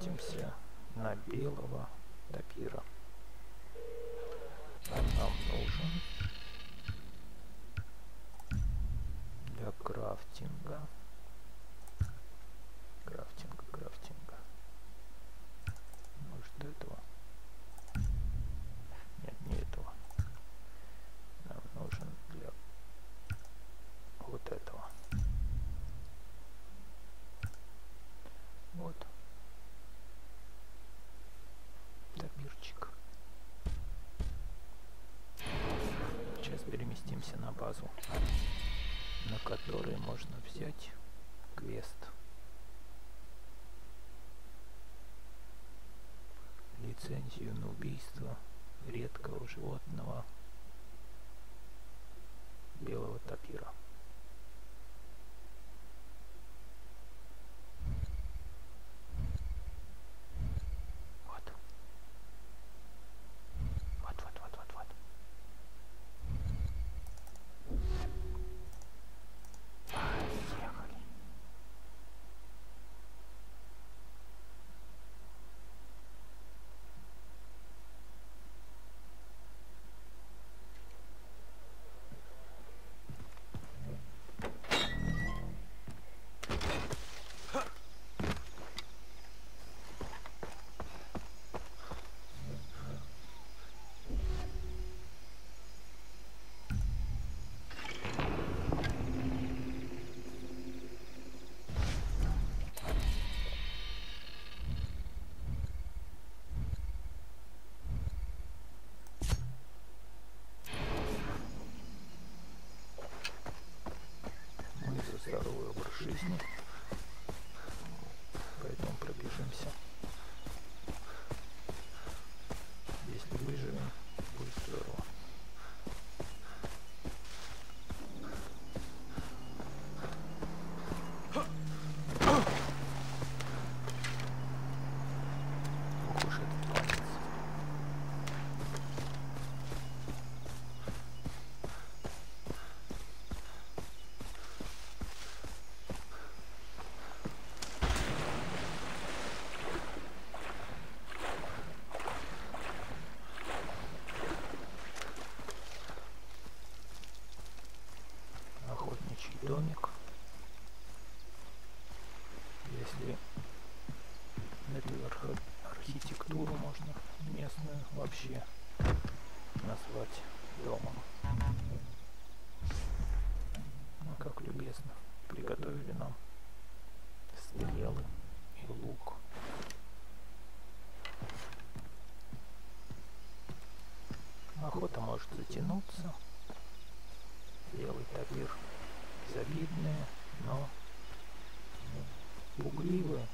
охотимся на белого тапира. Он нам нужен для крафтинга. Крафтинга, крафтинга. Может этого? Нет, не этого. Нам нужен для вот этого. Вот. Табирчик. Сейчас переместимся на базу, на которой можно взять квест. Лицензию на убийство редкого животного белого тапира. Жизни. Поэтому пробежимся. Архитектуру можно местную вообще назвать домом. Ну, как любезно приготовили нам стрелы и лук. Охота может затянуться. Белый тапир безобидное, но пугливое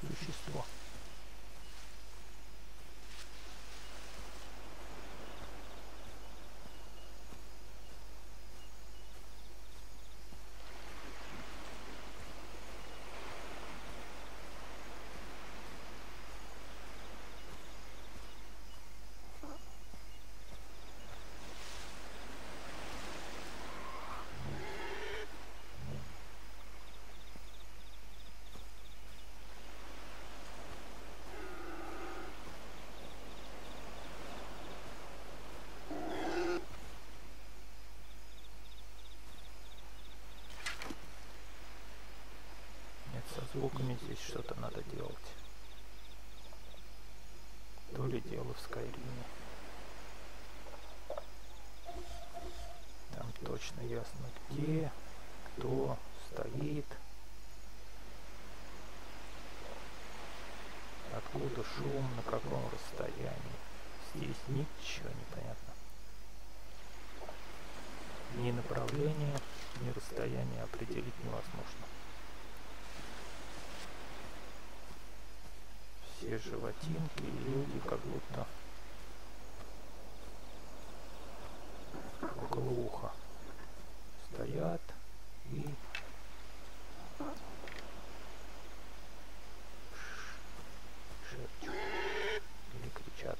существо. Звуками здесь что-то надо делать. То ли дело в Скайриме. Там точно ясно где, кто стоит, откуда шум, на каком расстоянии. Здесь ничего не понятно. Ни направление, ни расстояние определить невозможно. Все животинки и люди как будто около уха стоят и шепчут или кричат.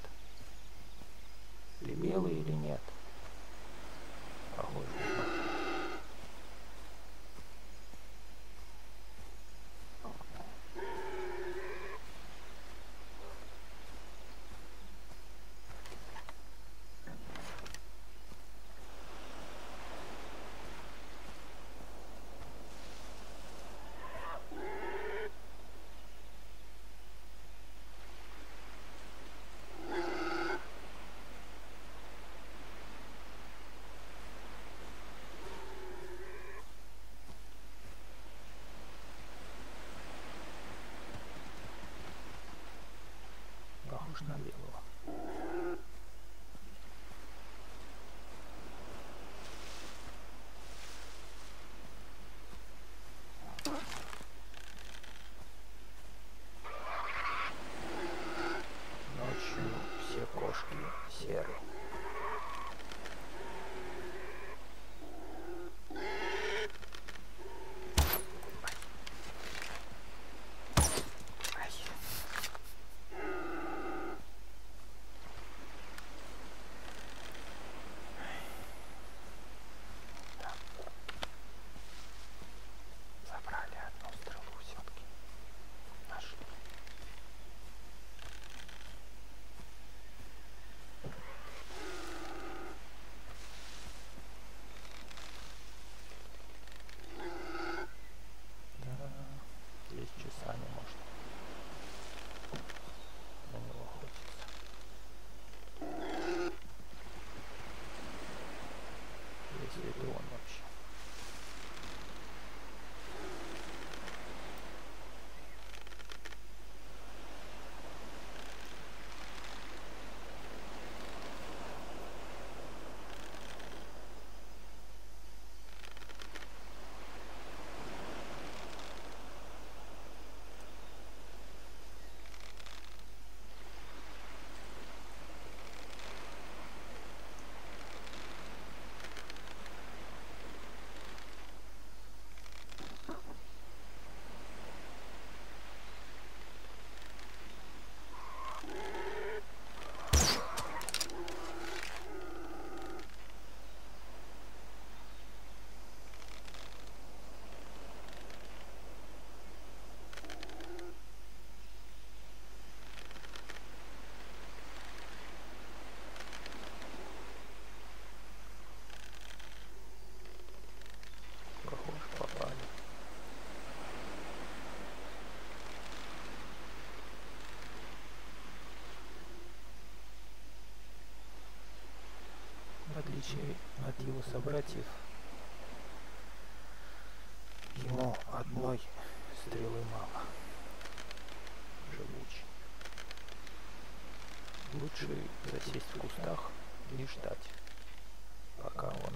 Или белый, или нет. Похоже на то. похож на белого. Ночью все кошки серые. Его собратьев, ему одной стрелы мало. Живучий. Лучше засесть в кустах и ждать, пока он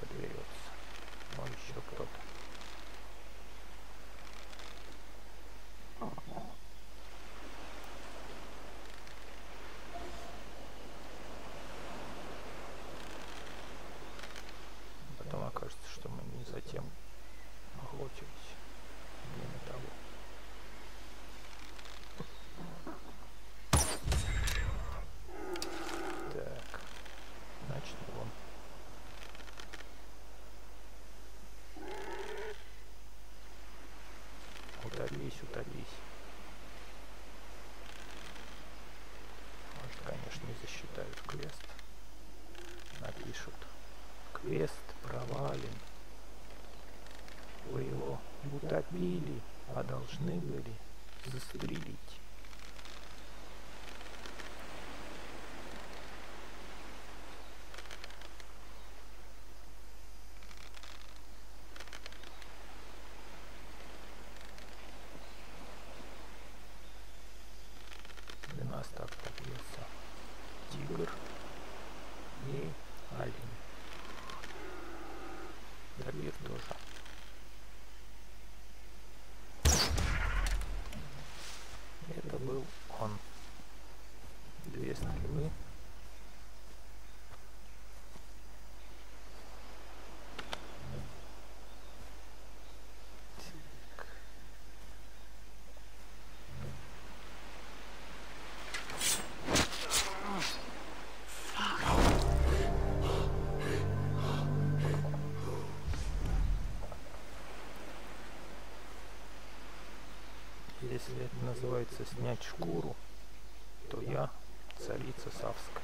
подберется. Ну, еще кто-то. Квест провален. Вы его утопили, а должны были застрелить. Для нас так появился тигр и олень. Дабир тоже. Это был он. Две стрелы. Так. Если это называется снять шкуру, то я царица Савская.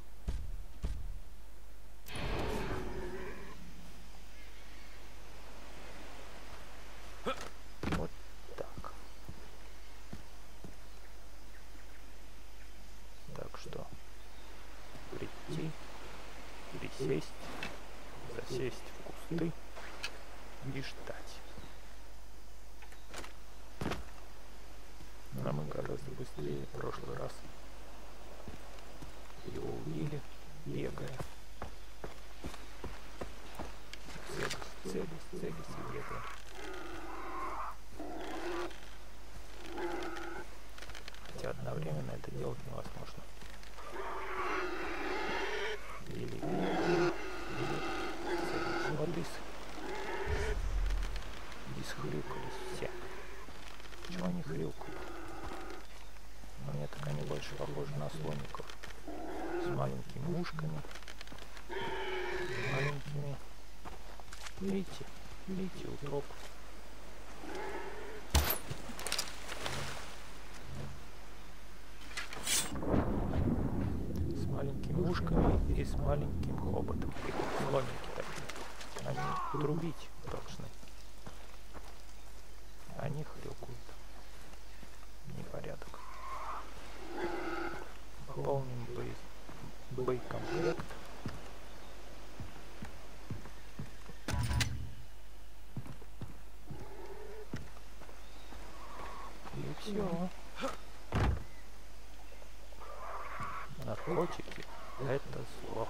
присесть, засесть в кусты и ждать. Но мы гораздо быстрее в прошлый раз его убили, бегая. Целись, целись, целись и бегая. Хотя одновременно это делать невозможно. И схрюкались все. Почему они хрюкают? Ну, мне так они больше похожи на слоников. С маленькими ушками. Маленькими. Видите? Видите, утроп. С маленькими ушками и с маленьким хоботом. Слоники такие. Они трубить должны. Они хрюкают. Непорядок. Пополним бой, боекомплект. И все. Наркотики это зло.